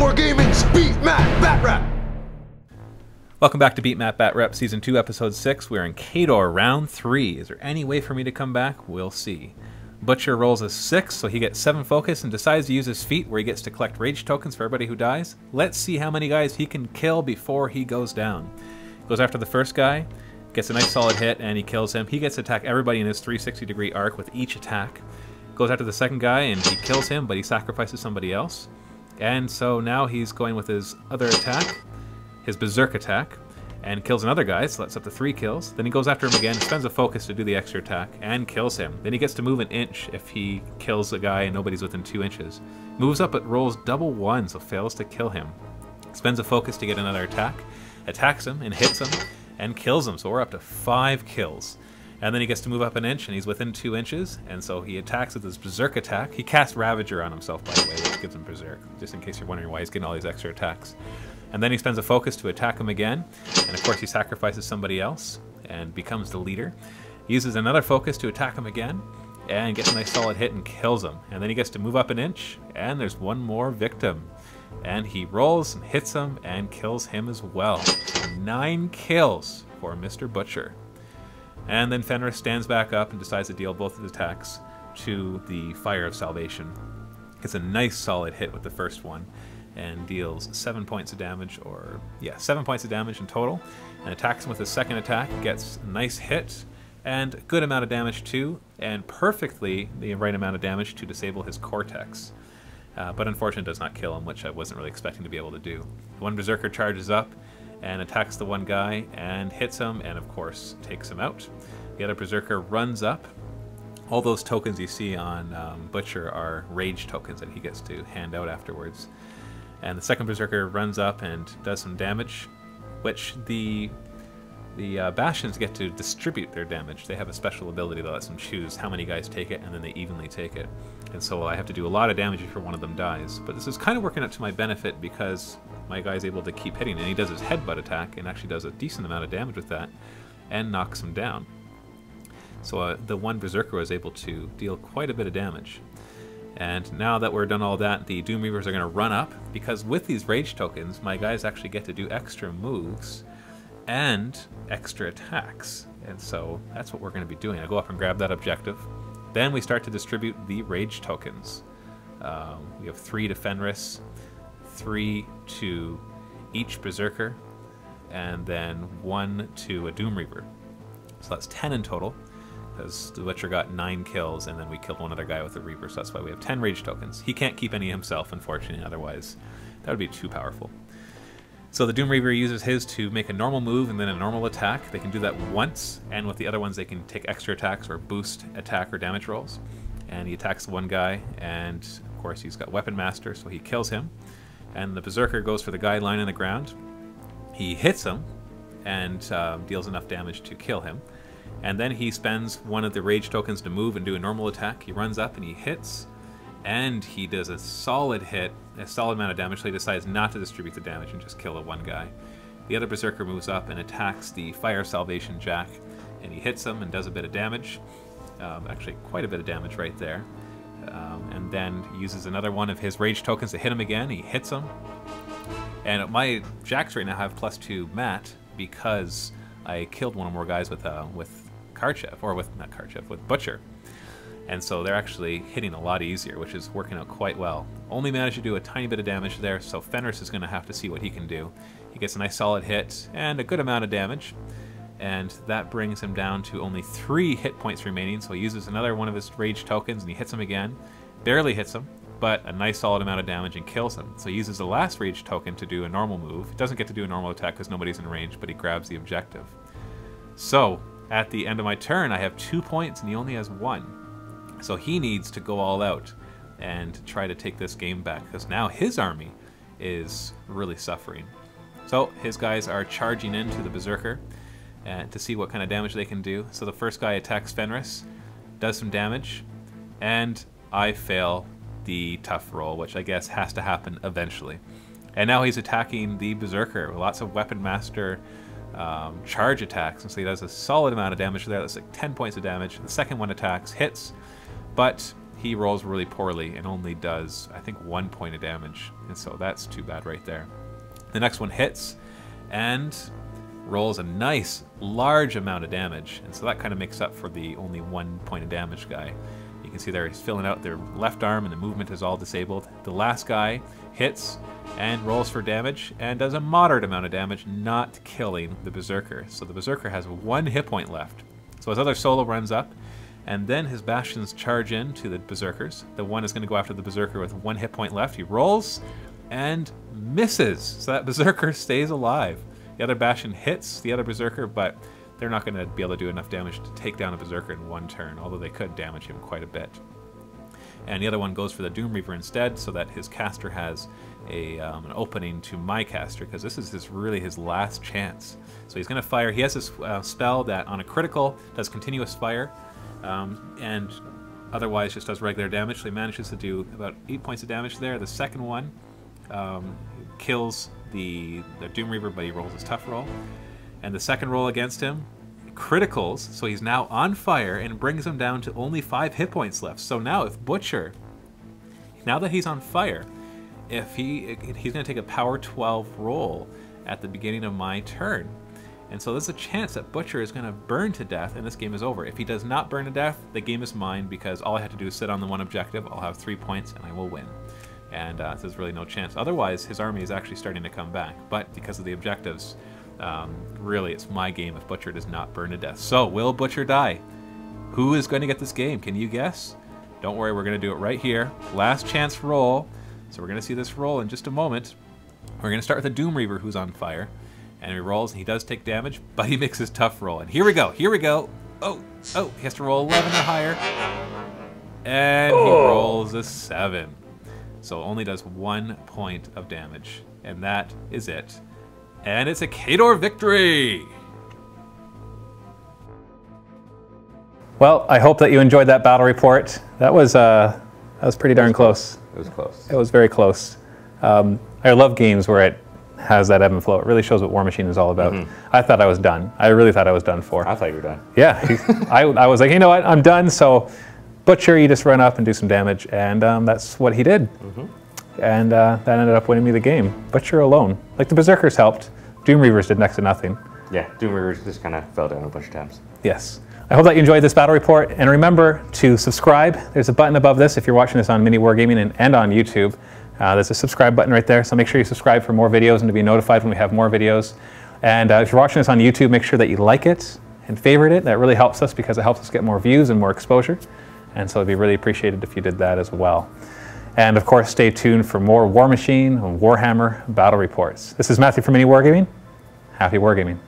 War Gaming's Beat Bat Rep. Welcome back to Beat Matt Bat Rep Season 2, Episode 6. We're in Khador, Round 3. Is there any way for me to come back? We'll see. Butcher rolls a 6, so he gets 7 focus and decides to use his feat where he gets to collect rage tokens for everybody who dies. Let's see how many guys he can kill before he goes down. Goes after the first guy, gets a nice solid hit, and he kills him. He gets to attack everybody in his 360 degree arc with each attack. Goes after the second guy, and he kills him, but he sacrifices somebody else. And so now he's going with his other attack his berserk attack and kills another guy, so that's up to three kills. Then he goes after him again, spends a focus to do the extra attack, and kills him. Then he gets to move an inch if he kills a guy and nobody's within two inches. Moves up but rolls double one, so fails to kill him. Spends a focus to get another attack, attacks him and hits him, and kills him, so we're up to five kills. And then he gets to move up an inch, and he's within two inches, and so he attacks with his Berserk attack. He casts Ravager on himself, by the way, which gives him Berserk, just in case you're wondering why he's getting all these extra attacks. And then he spends a focus to attack him again, and of course he sacrifices somebody else and becomes the leader. He uses another focus to attack him again, and gets a nice solid hit and kills him. And then he gets to move up an inch, and there's one more victim. And he rolls and hits him and kills him as well. Nine kills for Mr. Butcher. And then Fenris stands back up and decides to deal both of his attacks to the Fire of Salvation. Gets a nice solid hit with the first one and deals seven points of damage, or yeah, seven points of damage in total, and attacks him with his second attack, gets a nice hit, and good amount of damage too, and perfectly the right amount of damage to disable his cortex. Uh, but unfortunately does not kill him, which I wasn't really expecting to be able to do. One Berserker charges up and attacks the one guy and hits him, and of course takes him out. The other Berserker runs up. All those tokens you see on um, Butcher are rage tokens that he gets to hand out afterwards. And the second Berserker runs up and does some damage, which the the uh, Bastions get to distribute their damage. They have a special ability that lets them choose how many guys take it, and then they evenly take it. And so I have to do a lot of damage before one of them dies. But this is kind of working out to my benefit because my guy's able to keep hitting, and he does his headbutt attack and actually does a decent amount of damage with that, and knocks him down. So uh, the one Berserker was able to deal quite a bit of damage. And now that we're done all that, the Doom Reavers are going to run up, because with these Rage tokens, my guys actually get to do extra moves and extra attacks. And so that's what we're going to be doing. I go up and grab that objective. Then we start to distribute the Rage tokens. Um, we have three to Fenris, three to each Berserker, and then one to a Doom Reaver. So that's 10 in total because the Butcher got nine kills, and then we killed one other guy with a Reaver, so that's why we have 10 Rage tokens. He can't keep any himself, unfortunately, otherwise that would be too powerful. So the Doom Reaver uses his to make a normal move and then a normal attack. They can do that once, and with the other ones they can take extra attacks or boost attack or damage rolls. And he attacks one guy, and of course he's got Weapon Master, so he kills him. And the Berserker goes for the guy lying on the ground. He hits him, and uh, deals enough damage to kill him. And then he spends one of the rage tokens to move and do a normal attack. He runs up and he hits, and he does a solid hit, a solid amount of damage, so he decides not to distribute the damage and just kill the one guy. The other Berserker moves up and attacks the Fire Salvation Jack, and he hits him and does a bit of damage. Um, actually, quite a bit of damage right there. Um, and then uses another one of his rage tokens to hit him again. He hits him. And my Jacks right now have plus two mat because I killed one or more guys with uh, with Karchev, or with, not Karchev, with Butcher. And so they're actually hitting a lot easier, which is working out quite well. Only managed to do a tiny bit of damage there, so Fenris is going to have to see what he can do. He gets a nice solid hit and a good amount of damage, and that brings him down to only three hit points remaining, so he uses another one of his rage tokens and he hits him again. Barely hits him, but a nice solid amount of damage and kills him. So he uses the last rage token to do a normal move. He doesn't get to do a normal attack because nobody's in range, but he grabs the objective. So, at the end of my turn, I have two points and he only has one. So he needs to go all out and try to take this game back because now his army is really suffering. So his guys are charging into the Berserker uh, to see what kind of damage they can do. So the first guy attacks Fenris, does some damage, and I fail the tough roll, which I guess has to happen eventually. And now he's attacking the Berserker. With lots of Weapon Master um, charge attacks, and so he does a solid amount of damage there. That's like 10 points of damage. The second one attacks, hits, but he rolls really poorly and only does, I think, one point of damage. And so that's too bad right there. The next one hits and rolls a nice, large amount of damage. And so that kind of makes up for the only one point of damage guy. You can see there he's filling out their left arm and the movement is all disabled. The last guy hits and rolls for damage and does a moderate amount of damage, not killing the Berserker. So the Berserker has one hit point left. So his other solo runs up, and then his Bastions charge in to the Berserkers. The one is going to go after the Berserker with one hit point left. He rolls and misses, so that Berserker stays alive. The other Bastion hits the other Berserker, but they're not going to be able to do enough damage to take down a Berserker in one turn, although they could damage him quite a bit. And the other one goes for the Doom Reaver instead, so that his caster has a, um, an opening to my caster, because this is his, really his last chance. So he's going to fire. He has this uh, spell that on a critical does continuous fire, um, and otherwise just does regular damage. So he manages to do about 8 points of damage there. The second one um, kills the, the Doom Reaver, but he rolls his tough roll. And the second roll against him criticals, so he's now on fire and brings him down to only five hit points left. So now, if Butcher, now that he's on fire, if he he's going to take a power 12 roll at the beginning of my turn. And so there's a chance that Butcher is going to burn to death and this game is over. If he does not burn to death, the game is mine because all I have to do is sit on the one objective. I'll have three points and I will win. And uh, there's really no chance. Otherwise, his army is actually starting to come back. But because of the objectives, um, really, it's my game if Butcher does not burn to death. So, will Butcher die? Who is going to get this game? Can you guess? Don't worry, we're going to do it right here. Last chance roll. So we're going to see this roll in just a moment. We're going to start with a Doom Reaver who's on fire. And he rolls, and he does take damage, but he makes his tough roll. And here we go, here we go. Oh, oh, he has to roll 11 or higher. And he Oh. rolls a 7. So only does one point of damage. And that is it. And it's a Khador victory! Well, I hope that you enjoyed that battle report. That was uh, that was pretty darn close. It was close. It was very close. Um, I love games where it has that ebb and flow. It really shows what Warmachine is all about. I thought I was done. I really thought I was done for. I thought you were done. Yeah, I, I was like, you know what, I'm done. So, Butcher, you just run up and do some damage, and um, that's what he did. And uh, that ended up winning me the game. Butcher alone, like the Berserkers helped. Doom Reavers did next to nothing. Yeah, Doom Reavers just kind of fell down a bunch of times. Yes. I hope that you enjoyed this battle report. And remember to subscribe. There's a button above this if you're watching this on MiniWarGaming and, and on YouTube. Uh, there's a subscribe button right there. So make sure you subscribe for more videos and to be notified when we have more videos. And uh, if you're watching this on YouTube, make sure that you like it and favorite it. That really helps us because it helps us get more views and more exposure. And so it'd be really appreciated if you did that as well. And of course, stay tuned for more Warmachine and Warhammer battle reports. This is Matthew from MiniWarGaming. Happy Wargaming.